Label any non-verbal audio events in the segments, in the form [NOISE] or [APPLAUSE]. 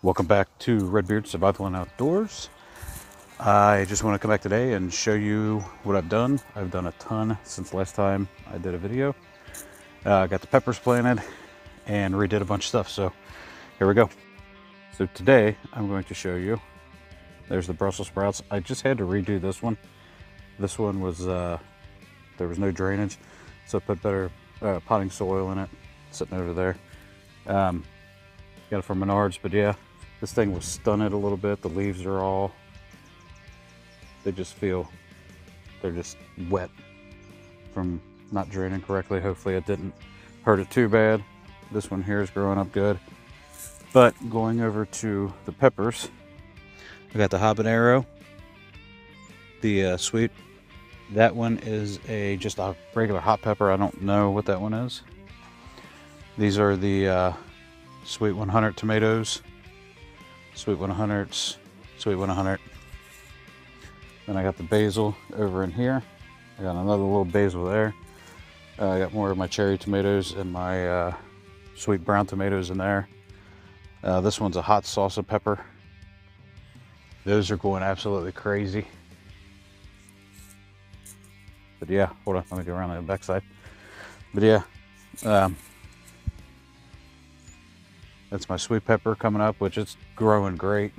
Welcome back to Redbeard Survival and Outdoors. I just want to come back today and show you what I've done. I've done a ton since last time I did a video. Uh, got the peppers planted and redid a bunch of stuff. So here we go. So today I'm going to show you, there's the Brussels sprouts. I just had to redo this one. This one was, uh, there was no drainage. So I put better uh, potting soil in it, sitting over there. Um, got it from Menards, but yeah, this thing was stunted a little bit. The leaves are all, they just feel, they're just wet from not draining correctly. Hopefully it didn't hurt it too bad. This one here is growing up good. But going over to the peppers, I got the habanero, the uh, sweet. That one is a just a regular hot pepper. I don't know what that one is. These are the uh, sweet 100 tomatoes sweet 100s, sweet 100. Then I got the basil over in here. I got another little basil there. Uh, I got more of my cherry tomatoes and my uh, sweet brown tomatoes in there. Uh, this one's a hot salsa pepper. Those are going absolutely crazy. But yeah, hold on, let me go around the back side. But yeah, um, that's my sweet pepper coming up, which is growing great.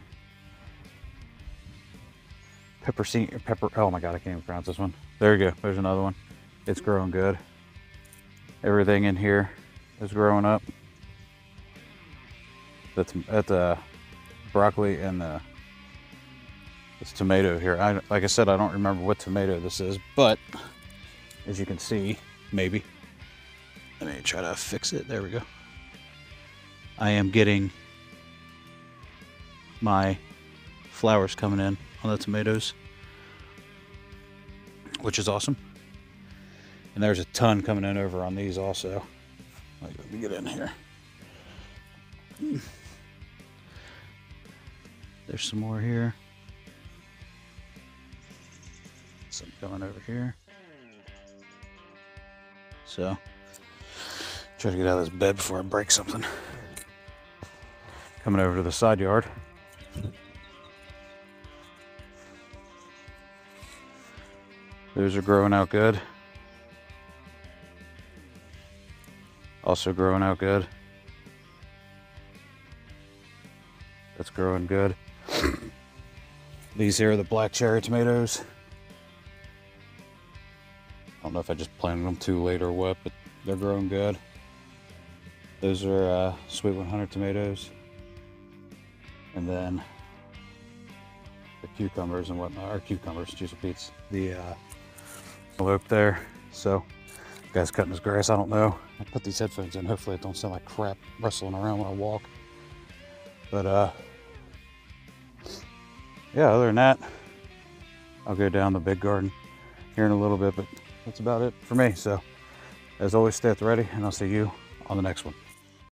Pepper pepper, oh my God, I can't even pronounce this one. There you go, there's another one. It's growing good. Everything in here is growing up. That's at the broccoli and the this tomato here. I, like I said, I don't remember what tomato this is, but as you can see, maybe. Let me try to fix it. There we go. I am getting my flowers coming in on the tomatoes, which is awesome. And there's a ton coming in over on these also. Let me get in here. There's some more here. Some coming over here. So, try to get out of this bed before I break something coming over to the side yard. Those are growing out good. Also growing out good. That's growing good. [COUGHS] These here are the black cherry tomatoes. I don't know if I just planted them too late or what, but they're growing good. Those are uh, sweet 100 tomatoes and then the cucumbers and whatnot, or cucumbers, juicy beets, the uh, envelope there. So, guy's cutting his grass, I don't know. I put these headphones in, hopefully it don't sound like crap rustling around when I walk. But, uh, yeah, other than that, I'll go down the big garden here in a little bit, but that's about it for me. So, as always, stay at the ready, and I'll see you on the next one.